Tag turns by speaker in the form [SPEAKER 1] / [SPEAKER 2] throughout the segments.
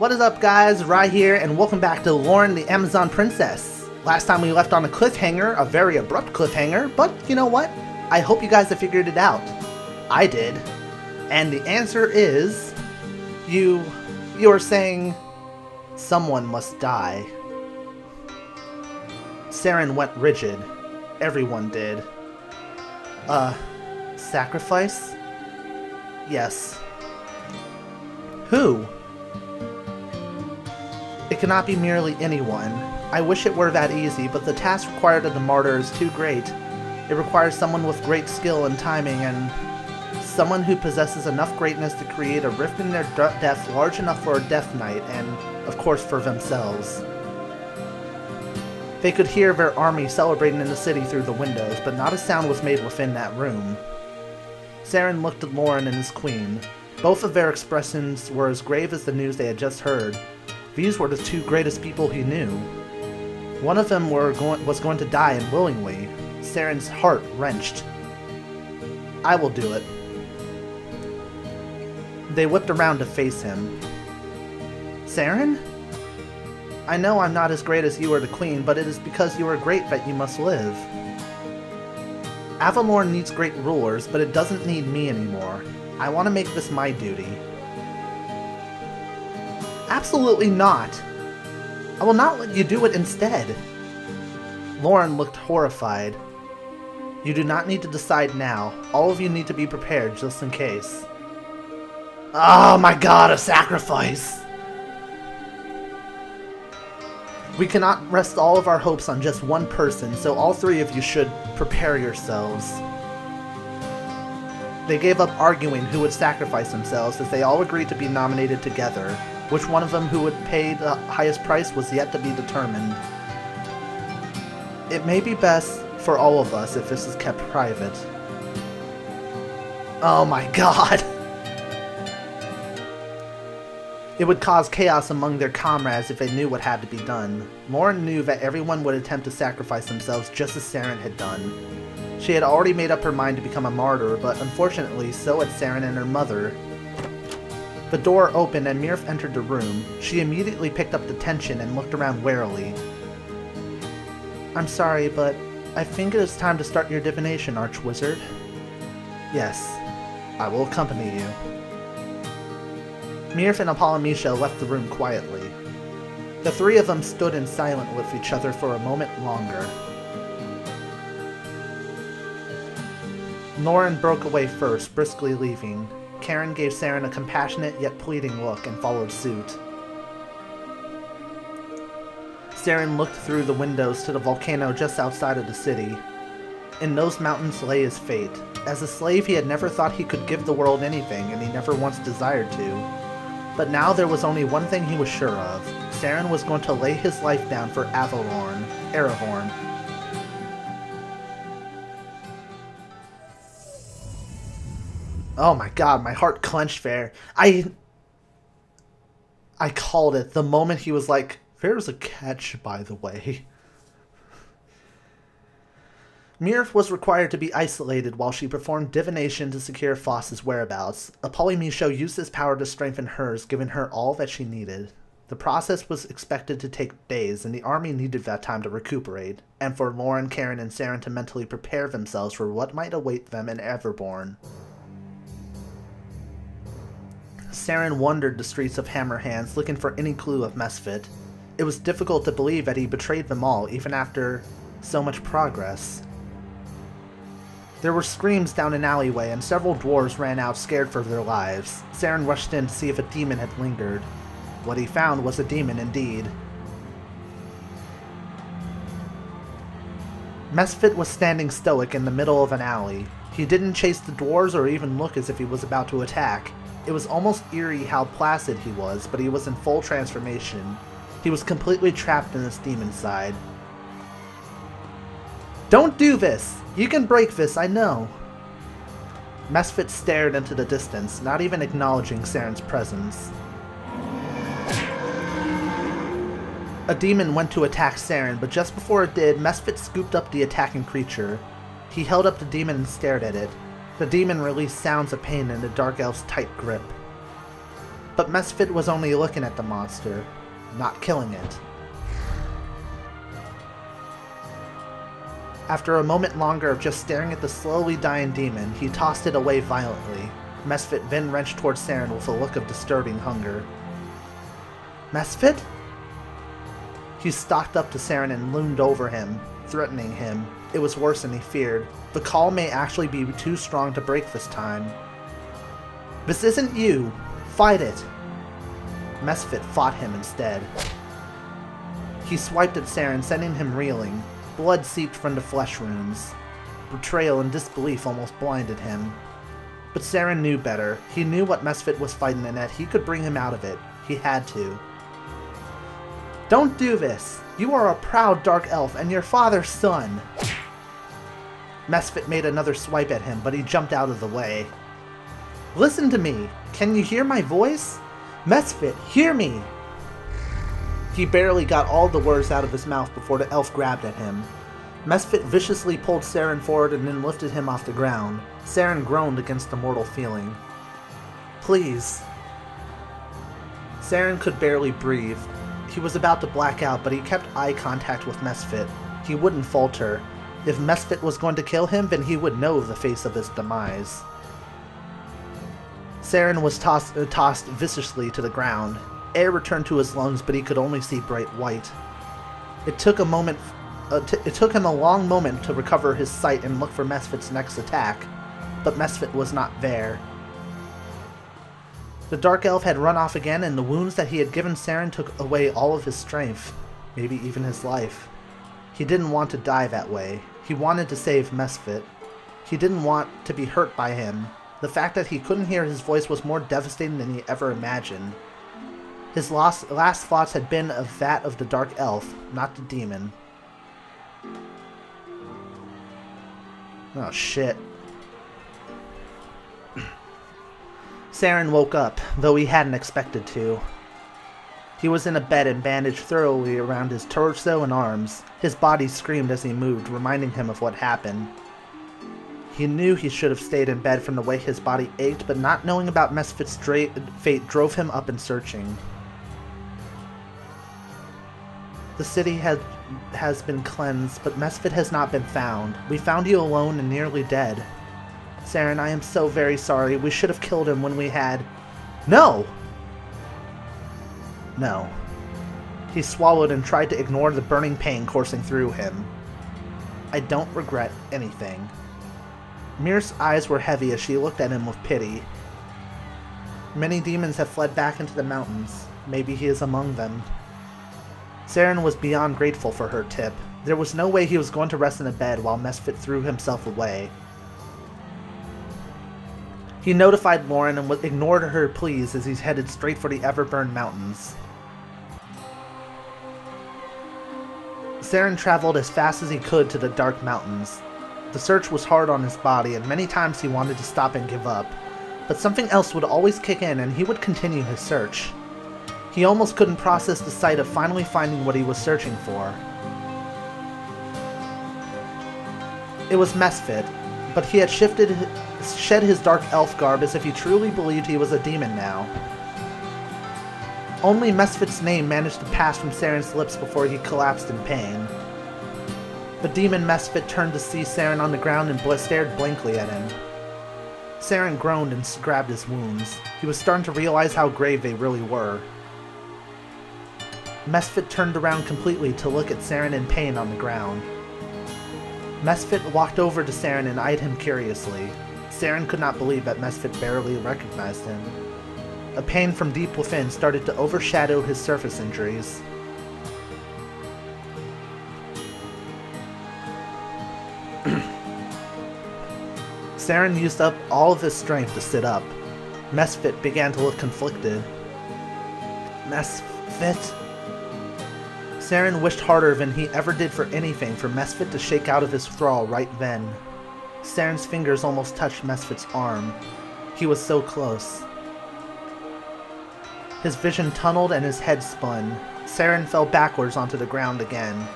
[SPEAKER 1] What is up guys, Rai here, and welcome back to Loren the Amazon Princess. Last time we left on a cliffhanger, a very abrupt cliffhanger, but you know what? I hope you guys have figured it out. I did. And the answer is... You... You are saying... Someone must die. Saren went rigid. Everyone did. Uh... Sacrifice? Yes. Who? Cannot be merely anyone. I wish it were that easy, but the task required of the martyr is too great. It requires someone with great skill and timing, and someone who possesses enough greatness to create a rift in their death large enough for a death knight, and, of course, for themselves. They could hear their army celebrating in the city through the windows, but not a sound was made within that room. Saren looked at Loren and his queen. Both of their expressions were as grave as the news they had just heard. These were the two greatest people he knew. One of them was going to die unwillingly. Saren's heart wrenched. I will do it. They whipped around to face him. Saren? I know I'm not as great as you or the Queen, but it is because you are great that you must live. Avalorn needs great rulers, but it doesn't need me anymore. I want to make this my duty. Absolutely not! I will not let you do it instead. Loren looked horrified. You do not need to decide now. All of you need to be prepared just in case. Oh my god, a sacrifice! We cannot rest all of our hopes on just one person, so all three of you should prepare yourselves. They gave up arguing who would sacrifice themselves as they all agreed to be nominated together. Which one of them who would pay the highest price was yet to be determined. It may be best for all of us if this is kept private. Oh my god! It would cause chaos among their comrades if they knew what had to be done. Loren knew that everyone would attempt to sacrifice themselves just as Saren had done. She had already made up her mind to become a martyr, but unfortunately so had Saren and her mother. The door opened and Mirth entered the room. She immediately picked up the tension and looked around warily. I'm sorry, but I think it is time to start your divination, Archwizard. Yes, I will accompany you. Mirth and Apollamisha left the room quietly. The three of them stood in silence with each other for a moment longer. Loren broke away first, briskly leaving. Karen gave Saren a compassionate yet pleading look and followed suit. Saren looked through the windows to the volcano just outside of the city. In those mountains lay his fate. As a slave, he had never thought he could give the world anything, and he never once desired to. But now there was only one thing he was sure of. Saren was going to lay his life down for Avalorn, Erevorn. Oh my god, my heart clenched Fair. I... I called it the moment he was like, there's a catch, by the way. Mirth was required to be isolated while she performed divination to secure Foss's whereabouts. Apollamisha used this power to strengthen hers, giving her all that she needed. The process was expected to take days, and the army needed that time to recuperate, and for Loren, Karen, and Saren to mentally prepare themselves for what might await them in Everburn. Saren wandered the streets of Hammerhands looking for any clue of Mesphit. It was difficult to believe that he betrayed them all, even after so much progress. There were screams down an alleyway, and several dwarves ran out scared for their lives. Saren rushed in to see if a demon had lingered. What he found was a demon indeed. Mesphit was standing stoic in the middle of an alley. He didn't chase the dwarves or even look as if he was about to attack. It was almost eerie how placid he was, but he was in full transformation. He was completely trapped in this demon side. Don't do this! You can break this, I know. Mesphit stared into the distance, not even acknowledging Saren's presence. A demon went to attack Saren, but just before it did, Mesphit scooped up the attacking creature. He held up the demon and stared at it. The demon released sounds of pain in the Dark Elf's tight grip. But Mesphit was only looking at the monster, not killing it. After a moment longer of just staring at the slowly dying demon, he tossed it away violently. Mesphit then wrenched towards Saren with a look of disturbing hunger. Mesphit? He stalked up to Saren and loomed over him, threatening him. It was worse than he feared. The call may actually be too strong to break this time. This isn't you! Fight it! Mesphit fought him instead. He swiped at Saren, sending him reeling. Blood seeped from the flesh wounds. Betrayal and disbelief almost blinded him. But Saren knew better. He knew what Mesphit was fighting and that he could bring him out of it. He had to. Don't do this! You are a proud Dark Elf and your father's son! Mesphit made another swipe at him, but he jumped out of the way. Listen to me! Can you hear my voice? Mesphit, hear me! He barely got all the words out of his mouth before the elf grabbed at him. Mesphit viciously pulled Saren forward and then lifted him off the ground. Saren groaned against the mortal feeling. Please. Saren could barely breathe. He was about to black out, but he kept eye contact with Mesphit. He wouldn't falter. If Mesphit was going to kill him, then he would know the face of his demise. Saren was tossed, uh, tossed viciously to the ground. Air returned to his lungs, but he could only see bright white. It took a moment. Uh, it took him a long moment to recover his sight and look for Mesphit's next attack, but Mesphit was not there. The Dark Elf had run off again, and the wounds that he had given Saren took away all of his strength, maybe even his life. He didn't want to die that way. He wanted to save Mesphit. He didn't want to be hurt by him. The fact that he couldn't hear his voice was more devastating than he ever imagined. His last, last thoughts had been of that of the Dark Elf, not the demon. Oh shit. Saren woke up, though he hadn't expected to. He was in a bed and bandaged thoroughly around his torso and arms. His body screamed as he moved, reminding him of what happened. He knew he should have stayed in bed from the way his body ached, but not knowing about Mesphit's fate drove him up in searching. The city has, has been cleansed, but Mesphit has not been found. We found you alone and nearly dead. Saren, I am so very sorry. We should have killed him when we had... No! No. He swallowed and tried to ignore the burning pain coursing through him. I don't regret anything. Mirth's eyes were heavy as she looked at him with pity. Many demons have fled back into the mountains. Maybe he is among them. Saren was beyond grateful for her tip. There was no way he was going to rest in a bed while Mesphit threw himself away. He notified Loren and ignored her pleas as he headed straight for the Everburn Mountains. Saren traveled as fast as he could to the Dark Mountains. The search was hard on his body, and many times he wanted to stop and give up. But something else would always kick in, and he would continue his search. He almost couldn't process the sight of finally finding what he was searching for. It was Mesphit, but he had shifted, shed his dark elf garb as if he truly believed he was a demon now. Only Mesphit's name managed to pass from Saren's lips before he collapsed in pain. The demon Mesphit turned to see Saren on the ground and stared blankly at him. Saren groaned and grabbed his wounds. He was starting to realize how grave they really were. Mesphit turned around completely to look at Saren in pain on the ground. Mesphit walked over to Saren and eyed him curiously. Saren could not believe that Mesphit barely recognized him. A pain from deep within started to overshadow his surface injuries. Saren used up all of his strength to sit up. Mesphit began to look conflicted. Mesphit? Saren wished harder than he ever did for anything for Mesphit to shake out of his thrall right then. Saren's fingers almost touched Mesphit's arm. He was so close. His vision tunneled and his head spun. Saren fell backwards onto the ground again.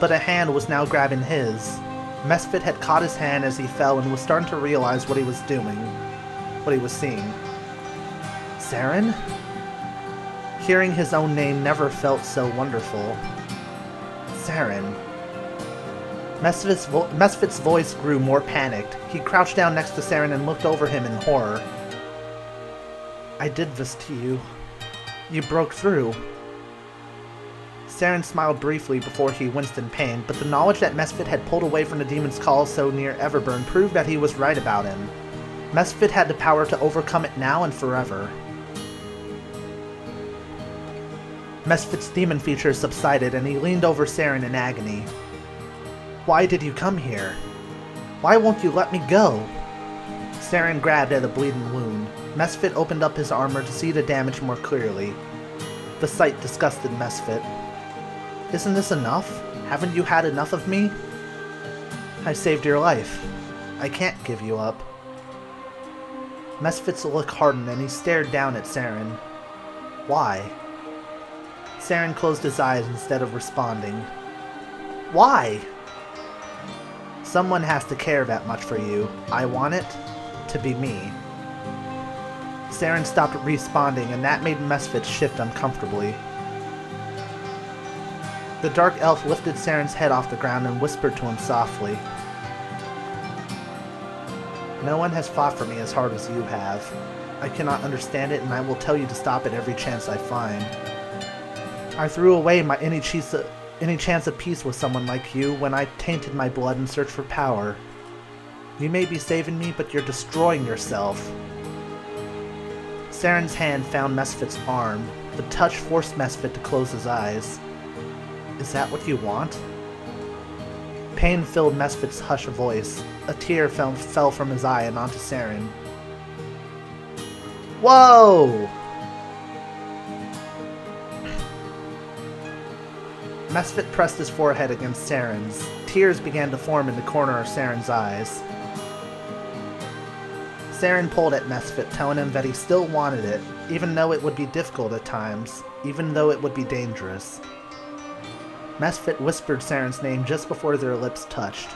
[SPEAKER 1] But a hand was now grabbing his. Mesphit had caught his hand as he fell and was starting to realize what he was doing. what he was seeing. Saren? Hearing his own name never felt so wonderful. Saren. Mesphit's, vo Mesphit's voice grew more panicked. He crouched down next to Saren and looked over him in horror. I did this to you. You broke through. Saren smiled briefly before he winced in pain, but the knowledge that Mesphit had pulled away from the demon's call so near Everburn proved that he was right about him. Mesphit had the power to overcome it now and forever. Mesphit's demon features subsided and he leaned over Saren in agony. Why did you come here? Why won't you let me go? Saren grabbed at a bleeding wound. Mesphit opened up his armor to see the damage more clearly. The sight disgusted Mesphit. Isn't this enough? Haven't you had enough of me? I saved your life. I can't give you up. Mesphit's look hardened and he stared down at Saren. Why? Saren closed his eyes instead of responding. Why? Someone has to care that much for you. I want it to be me. Saren stopped responding, and that made Mesphit shift uncomfortably. The dark elf lifted Saren's head off the ground and whispered to him softly. No one has fought for me as hard as you have. I cannot understand it, and I will tell you to stop it every chance I find. I threw away my any of, any chance of peace with someone like you when I tainted my blood in search for power. You may be saving me, but you're destroying yourself. Saren's hand found Mesphit's arm. The touch forced Mesphit to close his eyes. Is that what you want? Pain filled Mesphit's hush voice. A tear fell, fell from his eye and onto Saren. Whoa! Mesphit pressed his forehead against Saren's. Tears began to form in the corner of Saren's eyes. Saren pulled at Mesphit, telling him that he still wanted it, even though it would be difficult at times, even though it would be dangerous. Mesphit whispered Saren's name just before their lips touched.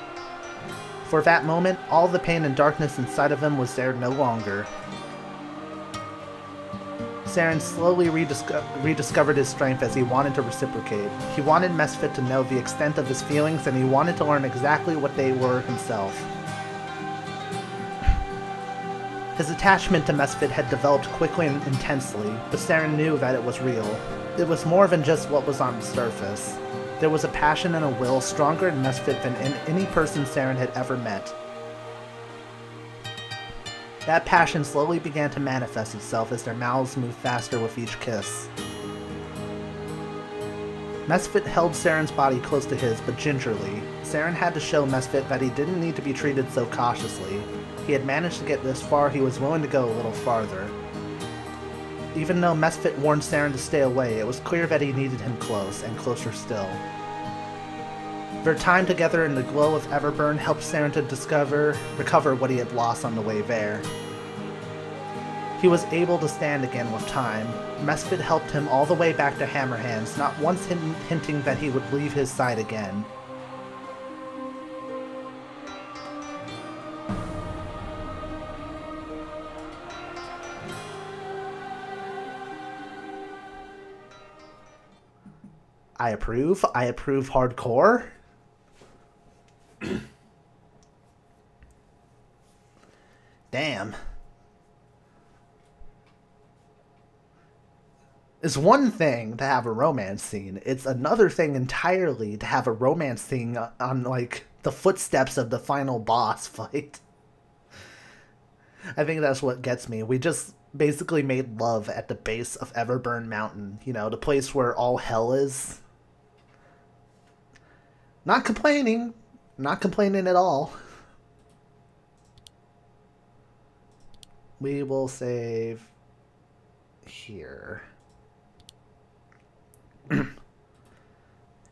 [SPEAKER 1] For that moment, all the pain and darkness inside of him was there no longer. Saren slowly redisco rediscovered his strength as he wanted to reciprocate. He wanted Mesphit to know the extent of his feelings, and he wanted to learn exactly what they were himself. His attachment to Mesphit had developed quickly and intensely, but Saren knew that it was real. It was more than just what was on the surface. There was a passion and a will stronger in Mesphit than in any person Saren had ever met. That passion slowly began to manifest itself as their mouths moved faster with each kiss. Mesphit held Saren's body close to his, but gingerly. Saren had to show Mesphit that he didn't need to be treated so cautiously. He had managed to get this far, he was willing to go a little farther. Even though Mesphit warned Saren to stay away, it was clear that he needed him close, and closer still. Their time together in the glow of Everburn helped Saren to discover, recover what he had lost on the way there. He was able to stand again with time. Mesphit helped him all the way back to Hammerhands, not once hinting that he would leave his side again. I approve. I approve hardcore. It's one thing to have a romance scene. It's another thing entirely to have a romance scene on like the footsteps of the final boss fight. I think that's what gets me. We just basically made love at the base of Everburn Mountain, you know, the place where all hell is. Not complaining. Not complaining at all. We will save here.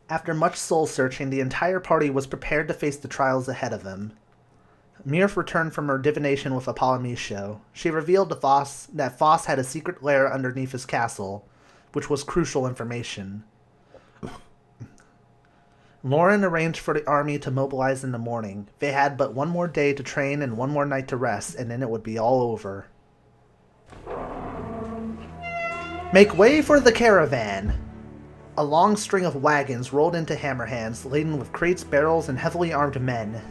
[SPEAKER 1] After much soul searching, the entire party was prepared to face the trials ahead of them. Mirth returned from her divination with Apollamisha. She revealed to Foss that Foss had a secret lair underneath his castle, which was crucial information. Loren arranged for the army to mobilize in the morning. They had but one more day to train and one more night to rest, and then it would be all over. Make way for the caravan! A long string of wagons rolled into Hammerhands, laden with crates, barrels, and heavily armed men.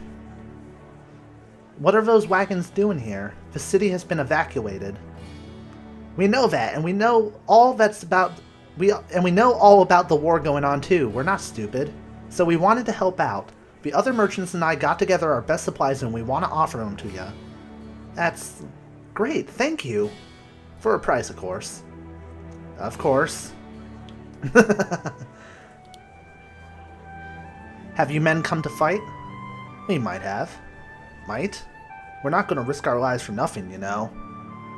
[SPEAKER 1] What are those wagons doing here? The city has been evacuated. We know that, and we know all that's about we and we know all about the war going on too. We're not stupid. So we wanted to help out. The other merchants and I got together our best supplies and we want to offer them to you. That's great, thank you. For a price, of course. Of course. have you men come to fight? We might have. Might? We're not going to risk our lives for nothing, you know.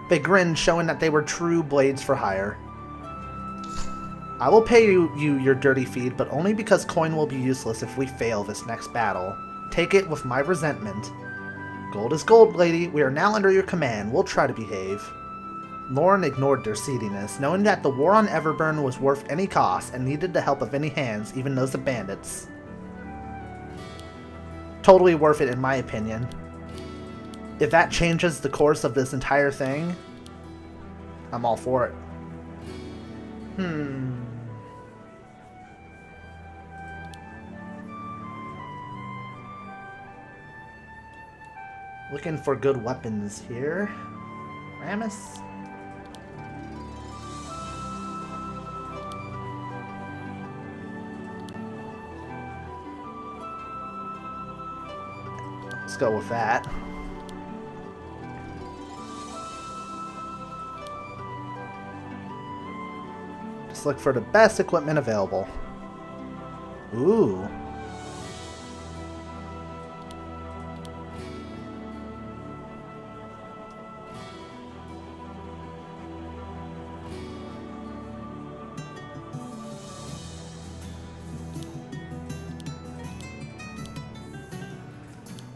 [SPEAKER 1] They grinned, showing that they were true blades for hire. I will pay you, you your dirty feed, but only because coin will be useless if we fail this next battle. Take it with my resentment. Gold is gold, lady. We are now under your command. We'll try to behave. Loren ignored their seediness, knowing that the war on Everburn was worth any cost and needed the help of any hands, even those of bandits. Totally worth it in my opinion. If that changes the course of this entire thing, I'm all for it. Hmm. Looking for good weapons here. Rammus? Let's go with that. Just look for the best equipment available. Ooh.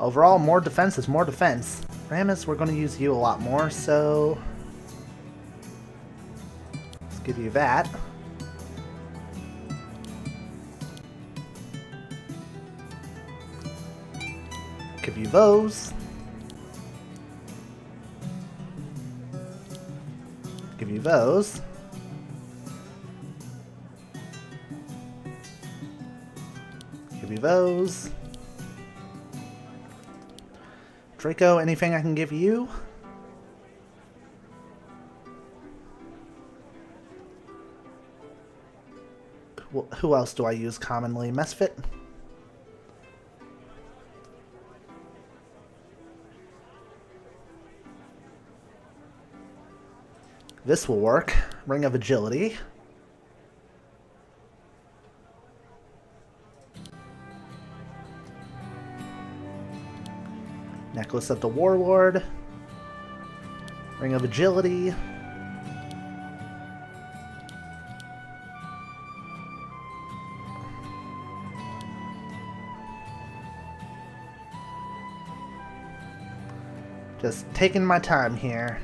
[SPEAKER 1] Overall, more defense is more defense. Rammus, we're going to use you a lot more, so... Let's give you that. Give you those. Give you those. Give you those. Draco, anything I can give you? Who else do I use commonly? Mesphit? This will work. Ring of Agility. Necklace of the Warlord. Ring of Agility. Just taking my time here.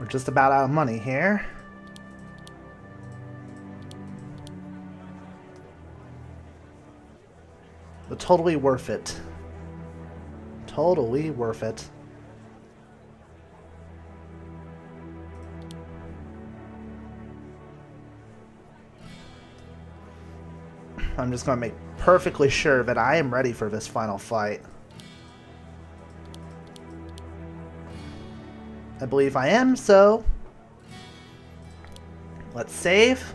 [SPEAKER 1] We're just about out of money here. But totally worth it. Totally worth it. I'm just going to make perfectly sure that I am ready for this final fight. I believe I am, so let's save.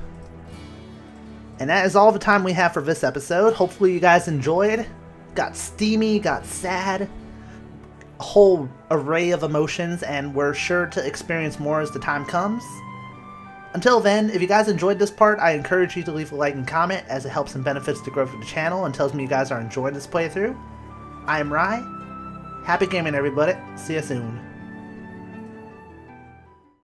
[SPEAKER 1] And that is all the time we have for this episode. Hopefully you guys enjoyed. Got steamy, got sad, a whole array of emotions, and we're sure to experience more as the time comes. Until then, if you guys enjoyed this part, I encourage you to leave a like and comment as it helps and benefits the growth of the channel and tells me you guys are enjoying this playthrough. I am Rai. Happy gaming, everybody. See you soon.